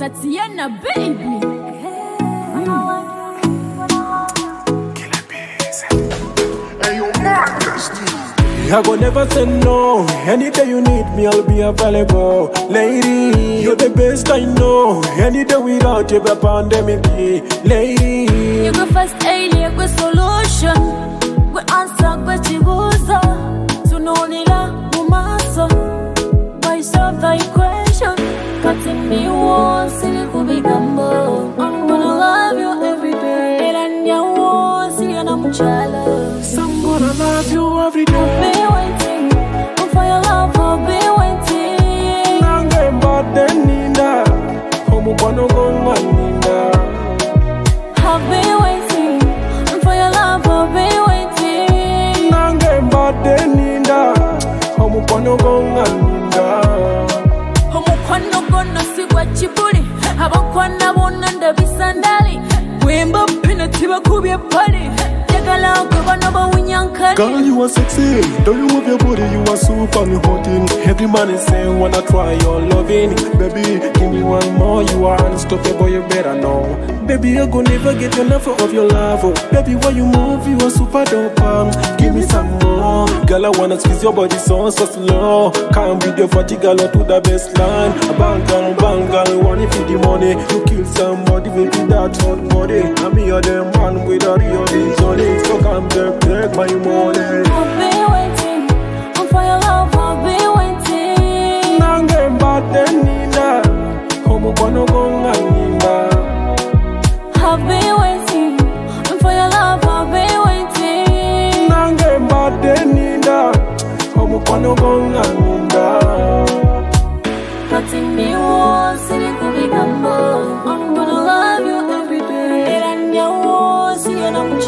Tatianah baby. I go never say no. Any day you need me, I'll be available. Lady, you're the best I know. Any day without you, the pandemic. Lady, You go first aid, you go solution. Go answer, go chibuza. Tunonila mumaso. Why solve the equation? Cutting me once, silly kubi gambo. I'm gonna love you every day. And ya once, know I'm some gonna love you every day. gono si gwa kibuli abakwana bonna ndabisandali bwemba pina tibakubye pali Girl, you are sexy. Don't you move your body, you are super me hotting. Every man is saying, wanna try your loving. Baby, give me one more. You are unstoppable, you better know. Baby, I go never get enough of your love. Oh. Baby, when you move, you are super dope. Um, give me some more. Girl, I wanna squeeze your body so, so slow. Can't be the party girl to the best line. A bang girl, bang girl, it for the money. You kill somebody with that hot body. I'm here, the man with a real reason. Come take, take my money. I've been waiting for your love, I've been waiting. nange mbadde nina omukwano gonga nina I've been waiting for your love, I've been waiting. nange mbadde nina omukwano gonga nina Cutting me once, silly kubi gambo. I'm gonna love you every day. Once, you know I'm